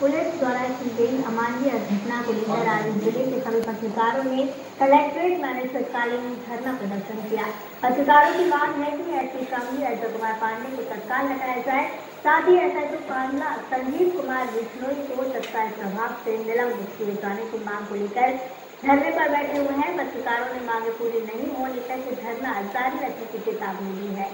Police द्वारा की गई अमानवीय घटना को लेकर आज ज़िले के सभी पत्रकारों ने कलेक्ट्रेट में अनिश्चितकालीन धरना प्रदर्शन किया। पत्रकारों की मांग है कि एसपी शामली अजय कुमार पांडे को तत्काल हटाया जाए, साथ ही एसएचओ कांडला संजीव कुमार बिश्नोई को तत्काल प्रभाव से निलंबित किए जाने की मांग को लेकर धरने पर बैठे हुए हैं। पत्रकारों ने मांगे पूरी नहीं होने तक धरना जारी रखने की चेतावनी दी है।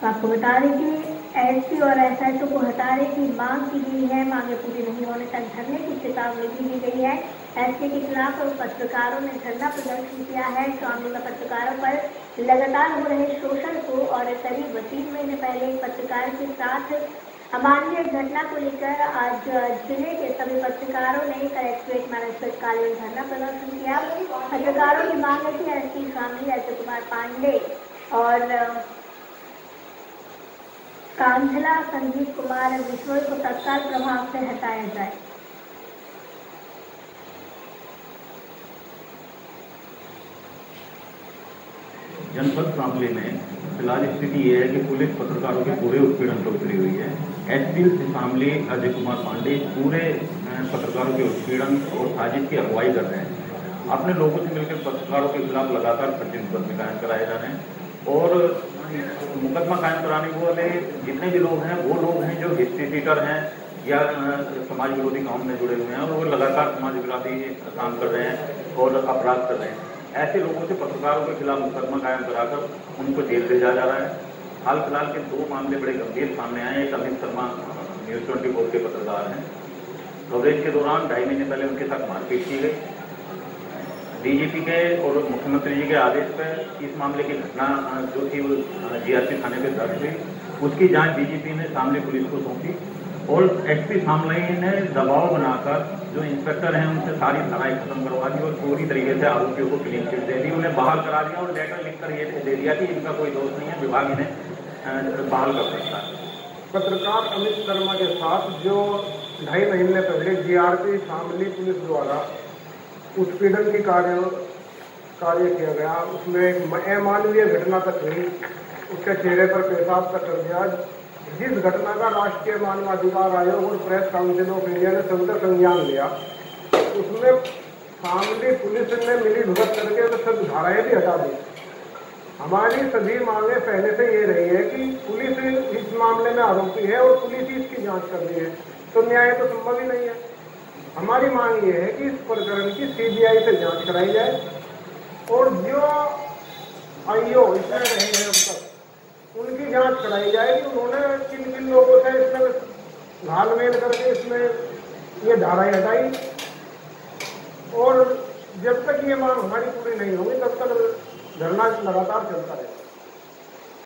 तो आपको बता दें कि एसपी और एस एसएचओ को हटाने की मांग की गई है, मांगे पूरी नहीं होने तक धरने की चेतावनी भी दी गई है। एसपी के खिलाफ पत्रकारों ने धरना प्रदर्शन किया है। शामिल में पत्रकारों पर लगातार हो रहे शोषण को और करीब तीन महीने पहले एक पत्रकार के साथ अमानवीय घटना को लेकर आज ज़िले के सभी पत्रकारों ने कलेक्ट्रेट में कालीन धरना प्रदर्शन किया। पत्रकारों की मांग है कि एसपी शामिल अजय कुमार पांडे और कांझला संजीव कुमार विश्वोई को तत्काल प्रभाव से हटाया जाए। जनपद मामले में फ़िलहाल स्थिति यह है कि पुलिस पत्रकारों के पूरे उत्पीड़न पर उतरी हुई है। एसपी शामली अजय कुमार पांडे पूरे पत्रकारों के उत्पीड़न और साजिश की अगुवाई कर रहे हैं। अपने लोगों से मिलकर पत्रकारों के खिलाफ लगातार मुकदमे कायम कराए जा रहे हैं। और मुकदमा कायम कराने वाले जितने भी लोग हैं, वो लोग हैं जो हिस्ट्री सीटर हैं या समाज विरोधी काम में जुड़े हुए हैं और वो लगातार समाज विरोधी काम कर रहे हैं और अपराध कर रहे हैं। ऐसे लोगों से पत्रकारों के खिलाफ मुकदमा कायम कराकर उनको जेल भेजा जा रहा है। हाल फ़िलहाल के दो मामले बड़े गंभीर सामने आए एक अमित शर्मा, न्यूज़ ट्वेंटी के पत्रकार हैं। कवरेज के दौरान ढाई महीने पहले उनके साथ मारपीट की गई। डीजीपी के और मुख्यमंत्री जी के आदेश पर इस मामले की घटना जो थी वो जीआरपी थाने पे दर्ज हुई। उसकी जाँच डीजीपी ने सामने पुलिस को सौंपी और एसपी सामने ने दबाव बनाकर जो इंस्पेक्टर हैं उनसे सारी धाराएँ खत्म करवा दी और पूरी तरीके से आरोपियों को क्लीन चिट दे दी, उन्हें बहाल करा दिया और लेटर लिखकर ये दे दिया कि इनका कोई दोष नहीं है, विभाग इन्हें बहाल कर सकता है। पत्रकार अमित शर्मा के साथ जो ढाई महीने पहले जीआरपी शामली पुलिस द्वारा उत्पीड़न की कार्य कार्य किया गया। उसमें एक अमानवीय घटना तक हुई। उसके चेहरे पर पेशाब तक कर दिया जिस घटना का राष्ट्रीय मानवाधिकार आयोग और प्रेस काउंसिल ऑफ़ इंडिया ने संतर संज्ञान लिया, उसमें शामली पुलिस ने मिली भुगत करके तो सब धाराएँ भी हटा दी। हमारी सभी मांगे पहले से ये रही है कि पुलिस इस मामले में आरोपी है और पुलिस ही इसकी जाँच कर रही है। तो न्याय तो संभव ही नहीं है। हमारी मांग ये है कि इस प्रकरण की सीबीआई से जाँच कराई जाए और जो आईओ इसमें रहे हैं अब तक, उनकी जाँच कराई जाए कि उन्होंने किन किन लोगों से इसमें घालमेल करके इसमें ये धाराएँ हटाई। और जब तक ये मांग हमारी पूरी नहीं होगी, तब तक धरना लगातार चलता रहेगा।